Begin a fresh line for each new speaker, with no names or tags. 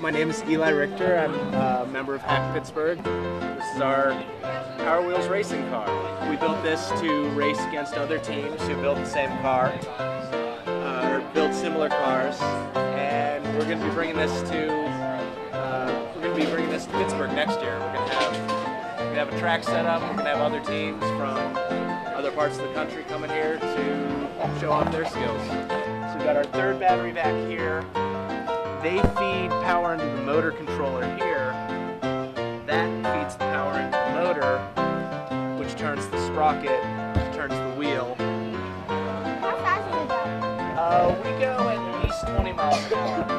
My name is Eli Richter. I'm a member of Hack Pittsburgh. This is our Power Wheels racing car. We built this to race against other teams who built the same car, uh, or built similar cars, and we're going to be bringing this to uh, we're going to be bringing this to Pittsburgh next year. We're going to have we're going to have a track set up. We're going to have other teams from other parts of the country coming here to show off their skills. So we've got our third battery back here. They feed power into the motor controller here. That feeds the power into the motor, which turns the sprocket, which turns the wheel.
How fast is it go?
Uh, we go at least 20 miles an hour